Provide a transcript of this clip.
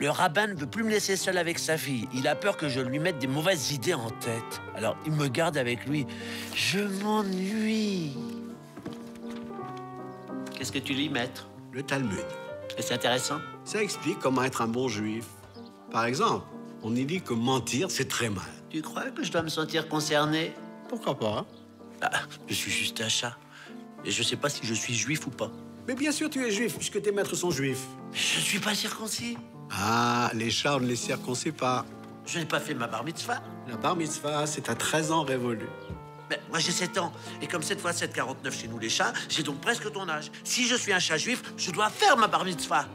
Le rabbin ne veut plus me laisser seul avec sa fille. Il a peur que je lui mette des mauvaises idées en tête. Alors il me garde avec lui. Je m'ennuie. Qu'est-ce que tu lis, maître? Le Talmud. Et c'est intéressant? Ça explique comment être un bon juif. Par exemple, on y dit que mentir, c'est très mal. Tu crois que je dois me sentir concerné? Pourquoi pas Ah, Je suis juste un chat. Et je sais pas si je suis juif ou pas. Mais bien sûr, tu es juif, puisque tes maîtres sont juifs. Je ne suis pas circoncis. Ah, les chats, on ne les circoncis pas. Je n'ai pas fait ma bar mitzvah. La bar mitzvah, c'est à 13 ans révolu. Mais moi j'ai 7 ans. Et comme 7 fois 7, 49 chez nous les chats, j'ai donc presque ton âge. Si je suis un chat juif, je dois faire ma bar mitzvah.